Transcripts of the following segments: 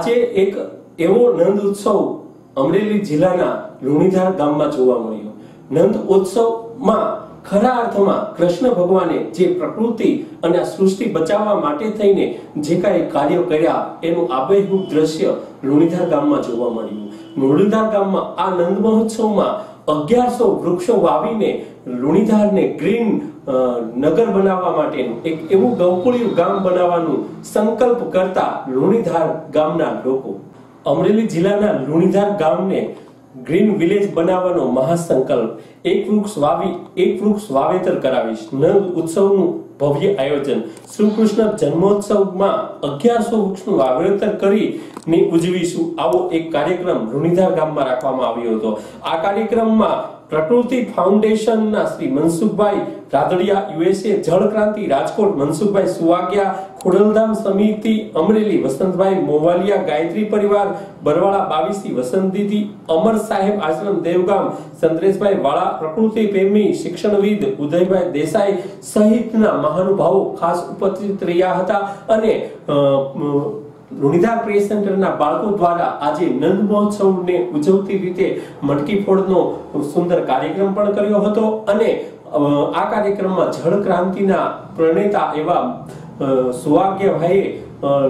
આજે એક એવો નંદ ઉત્સવ અમરેલી જિલ્લાના લુણીધાર ગામમાં જોવા મળ્યો. નંદ ઉત્સવમાં ખરા અર્થમાં કૃષ્ણ ભગવાને જે પ્રકૃતિ અને સૃષ્ટિ બચાવવા માટે થઈને જે કાંઈ કાર્યો કર્યા, એનું આબેહૂબ દ્રશ્ય લુણીધાર ગામમાં જોવા મળ્યું. લુણીધાર ગામમાં આ નંદ મહોત્સવમાં અગિયારસો વૃક્ષો વાવીને લુણીધારને ગ્રીન નગર બનાવવા માટેનું એક એવું ગૌકુળિયું ગામ બનાવવાનું સંકલ્પ કરતા લુણીધાર ગામના લોકો. અમરેલી જિલ્લાના લુણીધાર ગામને ગ્રીન વિલેજ બનાવવાનો મહાસંકલ્પ. એક વૃક્ષ વાવી, એક વૃક્ષ વાવેતર કરાવીશ. નંદ ઉત્સવનું ભવ્ય આયોજન. શ્રી કૃષ્ણ જન્મોત્સવમાં અગિયારસો વૃક્ષનું વાવેતર કરી ને ઉજવીશું. આવો એક કાર્યક્રમ રૂણીધા ગામમાં રાખવામાં આવ્યો હતો. આ કાર્યક્રમમાં પ્રકૃતિ ફાઉન્ડેશનના શ્રી મનસુખભાઈ રાદડિયા, યુએસએ જળ ક્રાંતિ રાજકોટ મનસુખભાઈ સુવાગ્યા, ખોડલધામ સમિતિ અમરેલી, વસંતભાઈ મોવાલિયા, ગાયત્રી પરિવાર, બરવાળા બાવીસી વસંત અમર સાહેબ આશ્રમ, દેવગામ સંદ્રેશભાઈ વાળા, પ્રકૃતિ પ્રેમી, શિક્ષણવિદ ઉદયભાઈ દેસાઈ સહિતના મહાનુભાવો ખાસ ઉપસ્થિત રહ્યા હતા અને અ, પ્રે સેન્ટરના બાળકો દ્વારા આજે નંદ મહોત્સવને ઉજવતી રીતે મટકી ફોડનો સુંદર કાર્યક્રમ પણ કર્યો હતો અને આ કાર્યક્રમમાં જળ ક્રાંતિના પ્રણેતા એવા સુવાગ્યભાઈએ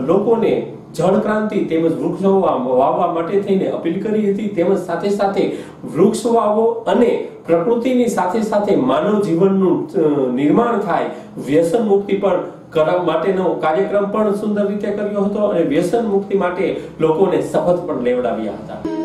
લોકોને જળ ક્રાંતિ તેમજ વૃક્ષો વાવવા માટે થઈને અપીલ કરી હતી. તેમજ સાથે સાથે વૃક્ષ વાવો અને પ્રકૃતિની સાથે સાથે માનવ જીવનનું નિર્માણ થાય વ્યસન મુક્તિ પણ કરવા માટેનો કાર્યક્રમ પણ સુંદર રીતે કર્યો હતો અને વ્યસન મુક્તિ માટે લોકોને શપથ પણ લેવડાવ્યા હતા.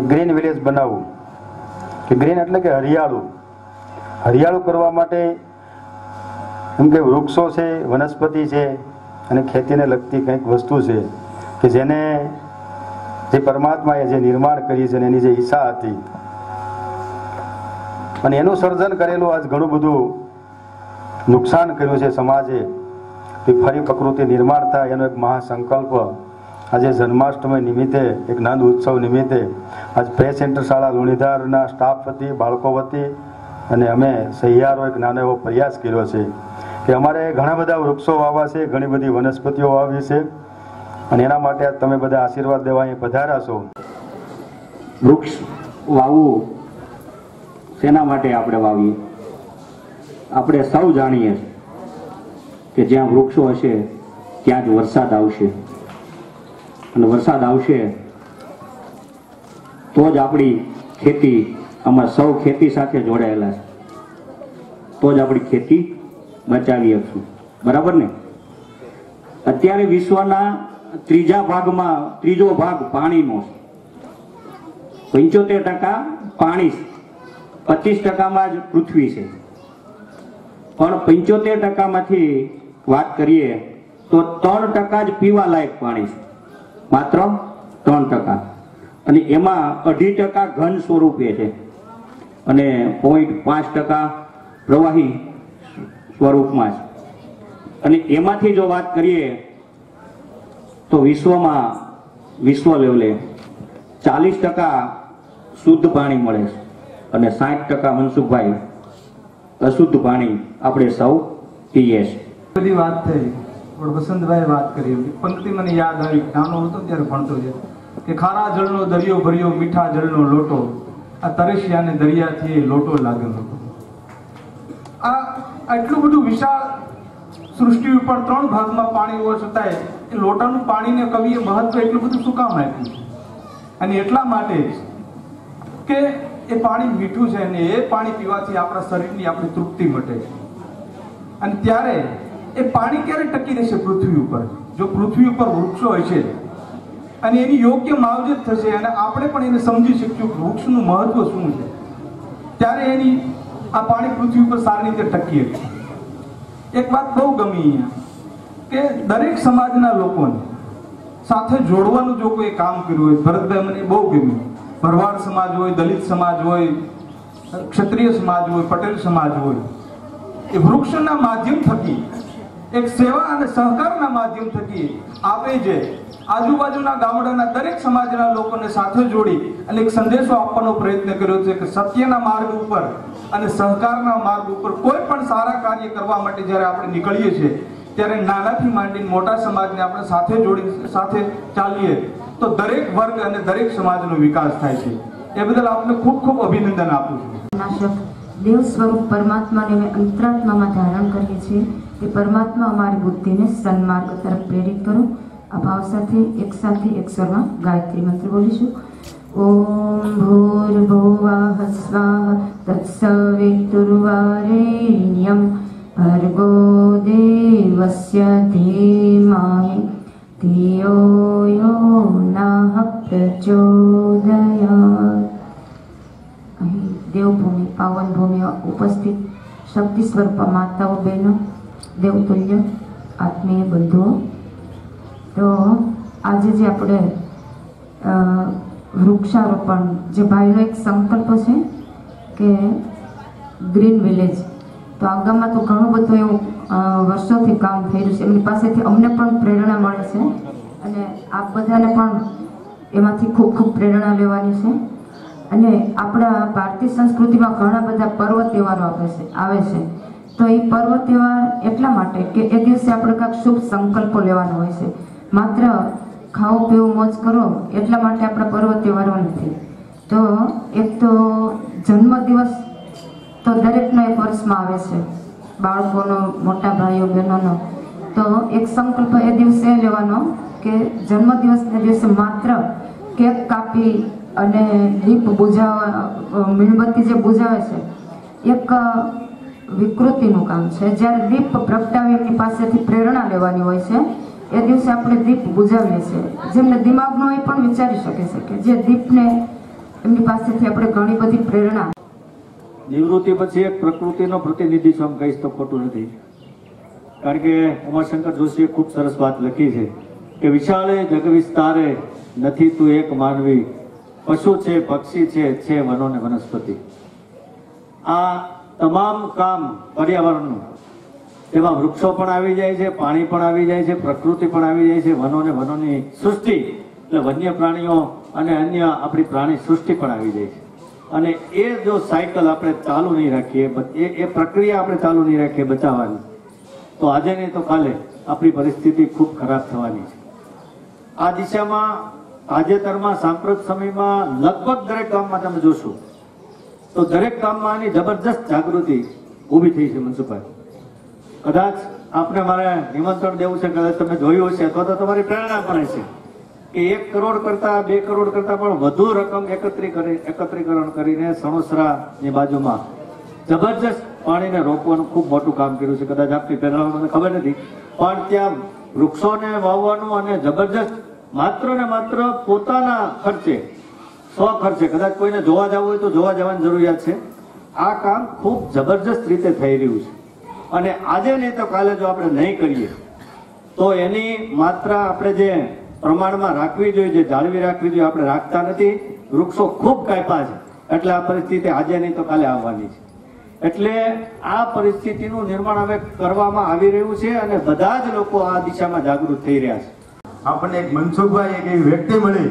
ગ્રીન વિલેજ બનાવવું. કે ગ્રીન એટલે કે હરિયાળું. હરિયાળું કરવા માટે એમ કે વૃક્ષો છે, વનસ્પતિ છે, અને ખેતીને લગતી કંઈક વસ્તુ છે કે જેને જે પરમાત્માએ જે નિર્માણ કરી છે એની જે ઈચ્છા હતી. અને એનું સર્જન કરેલું આજ ઘણું બધું નુકસાન કર્યું છે સમાજે. ફરી પ્રકૃતિ નિર્માણ થાય એનો એક મહાસંકલ્પ આજે જન્માષ્ટમી નિમિત્તે, એક નંદ ઉત્સવ નિમિત્તે, આજ પ્રેસ સેન્ટર શાળા લુણીધારના સ્ટાફ વતી, બાળકો વતી, અને અમે સહિયારો એક નાનો એવો પ્રયાસ કર્યો છે કે અમારે ઘણા બધા વૃક્ષો વાવવા છે, ઘણી બધી વનસ્પતિઓ વાવી છે, અને એના માટે આજ તમે બધા આશીર્વાદ દેવા અહીં પધાર્યા છો. વૃક્ષ વાવવું શેના માટે આપણે વાવીએ? આપણે સૌ જાણીએ કે જ્યાં વૃક્ષો હશે, ત્યાં જ વરસાદ આવશે. અને વરસાદ આવશે, તો જ આપણી ખેતી, આમાં સૌ ખેતી સાથે જોડાયેલા છે. તો જ આપણી ખેતી બચાવી શકશું. બરાબર ને? અત્યારે વિશ્વના ત્રીજા ભાગમાં, ત્રીજો ભાગ પાણીનો છે. પંચોતેર ટકા પાણી. પચીસ ટકામાં જ પૃથ્વી છે. પણ પંચોતેર ટકામાંથી વાત કરીએ, તો ત્રણ ટકા જ પીવા લાયક પાણી છે. માત્ર ત્રણ ટકા. અને એમાં અઢી ટકા ઘન સ્વરૂપે છે. અને પોઈન્ટ પાંચ ટકા પ્રવાહી સ્વરૂપમાં છે. અને એમાંથી જો વાત કરીએ તો વિશ્વમાં વિશ્વ લેવલે ચાલીસ ટકા શુદ્ધ પાણી મળે છે અને સાઠ ટકા મનસુખભાઈ, અશુદ્ધ પાણી આપણે સૌ પીએ છીએ. બધી વાત થઈ. પણ વસંતભાઈ વાત કરી એમની પંક્તિ મને યાદ આવી, નાનો હતો ત્યારે ભણતો છે કે ખારા જળનો દરિયો ભર્યો, મીઠા જળનો લોટો. આ તરસ્યાને દરિયાથી એ લોટો લાગેલો આ આટલું બધું વિશાળ સૃષ્ટિ ઉપર ત્રણ ભાગમાં પાણી હોવા છતાંય એ લોટાનું પાણીને કવિએ મહત્વ એટલું બધું શું કામ આપ્યું છે? અને એટલા માટે કે એ પાણી મીઠું છે અને એ પાણી પીવાથી આપણા શરીરની આપણી તૃપ્તિ મટે છે. અને ત્યારે એ પાણી ક્યારે ટકી રહેશે પૃથ્વી ઉપર? જો પૃથ્વી ઉપર વૃક્ષો હશે અને એની યોગ્ય માવજત થશે અને આપણે પણ એને સમજી શકીશું કે વૃક્ષનું મહત્વ શું છે, ત્યારે એની આ પાણી પૃથ્વી ઉપર સારી રીતે ટકી શકે. એક વાત બહુ ગમી અહીંયા, કે દરેક સમાજના લોકોને સાથે જોડવાનું જો કોઈ કામ કર્યું હોય ભરતભાઈ મને બહુ ગમ્યું. ભરવાડ સમાજ હોય, દલિત સમાજ હોય, ક્ષત્રિય સમાજ હોય, પટેલ સમાજ હોય, એ વૃક્ષના માધ્યમ થકી એક સેવા અને સહકારના માધ્યમ થકી આપે જે આજુબાજુના ગામડાના દરેક સમાજના લોકોને સાથે જોડી અને એક સંદેશો આપવાનો પ્રયત્ન કર્યો છે કે સત્યના માર્ગ ઉપર અને સહકારના માર્ગ ઉપર કોઈ પણ સારા કાર્ય કરવા માટે જ્યારે આપણે નીકળીએ છીએ, ત્યારે નાનાથી માંડીને મોટા સમાજને આપણે સાથે જોડી, સાથે ચાલીએ, તો દરેક વર્ગ અને દરેક સમાજનો વિકાસ થાય છે. એ બદલ આપને ખૂબ ખૂબ અભિનંદન આપું છું. દેવ સ્વરૂપ પરમાત્માને અંતરાત્મામાં ધારણ કરીએ છીએ. કે પરમાત્મા અમારી બુદ્ધિને સન્માર્ગ તરફ પ્રેરિત કરો. આ ભાવ સાથે એક સાથે એક સ્વરમાં ગાયત્રી મંત્ર બોલીશું. ઓમ ભૂર્ભુવઃ સ્વાહ તત્સવિતુર્વરેણ્યમ ભર્ગો દેવસ્ય ધીમહિ ધિયો યો નઃ પ્રચોદયાત. અહીં દેવભૂમિ પાવન ભૂમિ ઉપસ્થિત શક્તિ સ્વરૂપ માતાઓ, બહેનો દેવતુલ્ય આત્મીય બંધુઓ. તો આજે જે આપણે વૃક્ષારોપણ, જે ભાઈનો એક સંકલ્પ છે કે ગ્રીન વિલેજ. તો આ ગામમાં તો ઘણું બધું એવું વર્ષોથી કામ રહ્યું છે. એમની પાસેથી અમને પણ પ્રેરણા મળે છે. અને આપ બધાને પણ એમાંથી ખૂબ ખૂબ પ્રેરણા લેવાની છે. અને આપણા ભારતીય સંસ્કૃતિમાં ઘણા બધા પર્વ તહેવારો આવે છે આવે છે. તો એ પર્વ તહેવાર એટલા માટે કે એ દિવસે આપણે કાંઈક શુભ સંકલ્પો લેવાનો હોય છે. માત્ર ખાઓ પીવો મોજ કરો એટલા માટે આપણા પર્વ તહેવારો નથી. તો એક તો જન્મદિવસ તો દરેકનો એક વર્ષમાં આવે છે. બાળકોનો, મોટા ભાઈઓ, બહેનોનો. તો એક સંકલ્પ એ દિવસે લેવાનો કે જન્મદિવસના દિવસે માત્ર કેક કાપી અને દીપ બુજાવવા મીણબત્તી જે બુજાવે છે, એક વિકૃતિનું કામ છે. જ્યારે દીપ પ્રગટાવી એમની પાસેથી પ્રેરણા લેવાની હોય છે, એ દિવસે આપણે દીપ બુજાવીએ છીએ. જેમને દિમાગનો એ પણ વિચારી શકે છે કે જે દીપને એમની પાસેથી આપણે ઘણી બધી પ્રેરણા નિવૃત્તિ પછી એક પ્રકૃતિનો પ્રતિનિધિ છું કહીશ તો ખોટું નથી. કારણ કે ઉમાશંકર જોશીએ ખૂબ સરસ વાત લખી છે કે વિશાળે જગ વિસ્તારે નથી તું એક માનવી. પશુ છે, પક્ષી છે છે વનો ને વનસ્પતિ. આ તમામ કામ પર્યાવરણનું. તેમાં વૃક્ષો પણ આવી જાય છે, પાણી પણ આવી જાય છે, પ્રકૃતિ પણ આવી જાય છે વનો ને વનોની સૃષ્ટિ, એટલે વન્ય પ્રાણીઓ અને અન્ય આપણી પ્રાણી સૃષ્ટિ પણ આવી જાય છે. અને એ જો સાયકલ આપણે ચાલુ નહીં રાખીએ એ પ્રક્રિયા આપણે ચાલુ નહીં રાખીએ બચાવવાની, તો આજે નહીં તો કાલે આપણી પરિસ્થિતિ ખૂબ ખરાબ થવાની છે. આ દિશામાં તાજેતરમાં સાંપ્રત સમયમાં લગભગ દરેક ગામમાં તમે જોશો તો દરેક ગામમાં આની જબરજસ્ત જાગૃતિ ઊભી થઈ છે મનસુખભાઈ. કદાચ આપને મારે નિમંત્રણ દેવું છે, કદાચ તમે જોયું હશે અથવા તો તમારી પ્રેરણા પણ હશે કે એક કરોડ કરતા બે કરોડ કરતા પણ વધુ રકમ એકત્રીકરણ એકત્રીકરણ કરીને સણોસરાની બાજુમાં જબરજસ્ત પાણીને રોકવાનું ખૂબ મોટું કામ કર્યું છે. કદાચ આપની પહેલા મને ખબર નથી, પણ ત્યાં વૃક્ષોને વાવવાનું અને જબરજસ્ત માત્ર ને માત્ર પોતાના ખર્ચે સ્વ ખર્ચે. કદાચ કોઈને જોવા જવું હોય તો જોવા જવાની જરૂરિયાત છે. આ કામ ખૂબ જબરજસ્ત રીતે થઈ રહ્યું છે. અને આજે નહીં તો કાલે જો આપણે નહીં કરીએ, તો એની માત્રા આપણે જે પ્રમાણમાં રાખવી જોઈએ, જે જાળવી રાખવી જોઈએ, આપણે રાખતા નથી. વૃક્ષો ખૂબ કાપ્યા છે. એટલે આ પરિસ્થિતિ આજે નહીં તો કાલે આવવાની છે. એટલે આ પરિસ્થિતિનું નિર્માણ હવે કરવામાં આવી રહ્યું છે અને બધા જ લોકો આ દિશામાં જાગૃત થઈ રહ્યા છે. આપણને એક મનસુખભાઈ, એક એવી વ્યક્તિ મળી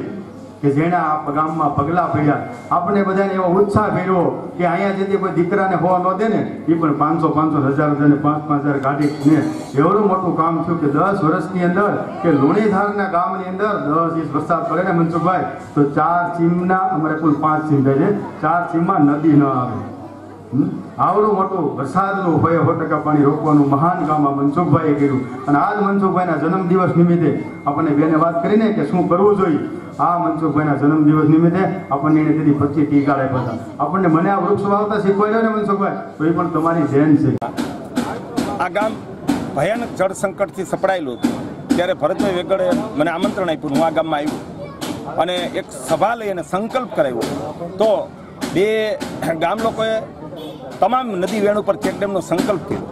કે જેણે આ ગામમાં પગલા પડ્યા આપણે બધાને એવો ઉત્સાહ કર્યો કે અહીંયા જેથી કોઈ દીકરાને હોવા ન દે ને એ પણ પાંચસો પાંચસો હજાર હજાર પાંચ પાંચ હજાર કાઢી ને એવડું મોટું કામ થયું કે દસ વર્ષની અંદર કે લુણીધારના ગામની અંદર દસ ઇંચ વરસાદ પડે ને મનસુખભાઈ, તો ચાર ચીમના અમારે કુલ પાંચ ચીમ થાય છે, ચાર ચીમમાં નદી ન આવે. આવડું મોટું વરસાદનું હોય સો ટકા પાણી રોકવાનું મહાન કામ આ મનસુખભાઈએ કર્યું. અને આ જ મનસુખભાઈના જન્મદિવસ નિમિત્તે આપણને બેને વાત કરીને કે શું કરવું જોઈએ. આ મનસુખભાઈના જન્મદિવસ નિમિત્તે આપણને એને તેથી પચીસ ટીકા આપ્યા આપણને મને આ વૃક્ષ વાવતા શીખવાડ્યો ને મનસુખભાઈ? તો એ પણ તમારી જૈન છે. આ ગામ ભયાનક જળ સંકટથી સપડાયેલું હતું. ત્યારે ભરતભાઈ વેગડે મને આમંત્રણ આપ્યું હું આ ગામમાં આવ્યું. અને એક સભા લઈ અને સંકલ્પ કરાવ્યો. તો બે ગામ લોકોએ તમામ નદી વેણ ઉપર ચેકડેમનો સંકલ્પ કર્યો.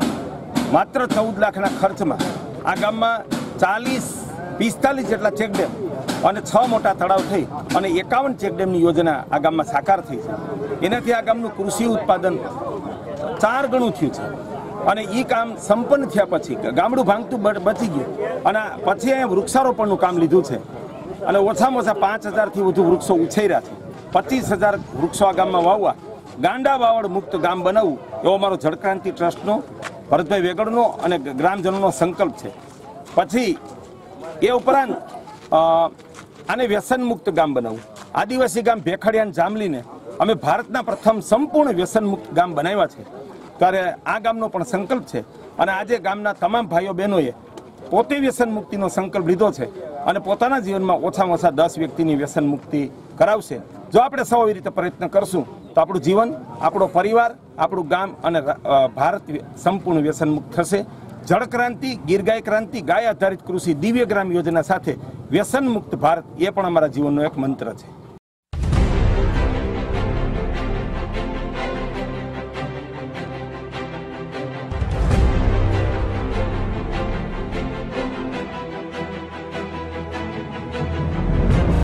માત્ર ચૌદ લાખના ખર્ચમાં આ ગામમાં ચાલીસ, પિસ્તાલીસ જેટલા ચેકડેમ અને છ મોટા તળાવ થઈ અને એકાવન ચેકડેમની યોજના આ ગામમાં સાકાર થઈ છે. એનાથી આ ગામનું કૃષિ ઉત્પાદન ચાર ગણું થયું છે. અને એ કામ સંપન્ન થયા પછી ગામડું ભાંગતું બચી ગયું. અને પછી અહીંયા વૃક્ષારોપણનું કામ લીધું છે. અને ઓછામાં ઓછા પાંચ હજારથી વધુ વૃક્ષો ઉછેર્યા છે. પચીસ હજાર વૃક્ષો આ ગામમાં વાવવા, ગાંડા વાવડ મુક્ત ગામ બનાવવું, એવો મારો જળક્રાંતિ ટ્રસ્ટનો, ભરતભાઈ વેગડનો અને ગ્રામજનોનો સંકલ્પ છે. પછી એ ઉપરાંત આને વ્યસન મુક્ત ગામ બનાવવું આદિવાસી ગામ ભેખડિયાન જામલીને અમે ભારતના પ્રથમ સંપૂર્ણ વ્યસન મુક્ત ગામ બનાવ્યા છે. ત્યારે આ ગામનો પણ સંકલ્પ છે અને આજે ગામના તમામ ભાઈઓ બહેનોએ પોતે વ્યસન મુક્તિનો સંકલ્પ લીધો છે અને પોતાના જીવનમાં ઓછામાં ઓછા દસ વ્યક્તિની વ્યસન મુક્તિ કરાવશે. જો આપણે સૌ એવી રીતે પ્રયત્ન કરશું, તો આપણું જીવન, આપણો પરિવાર, આપણું ગામ અને ભારત સંપૂર્ણ વ્યસન મુક્ત થશે. જળ ક્રાંતિ ગીર ગાય ક્રાંતિ, ગાય આધારિત કૃષિ દિવ્ય ગ્રામ યોજના સાથે વ્યસન મુક્ત ભારત, એ પણ અમારા જીવનનો એક મંત્ર છે.